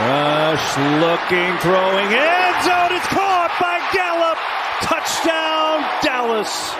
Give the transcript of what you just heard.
Rush looking, throwing, end zone. It's caught by Gallup. Touchdown, Dallas.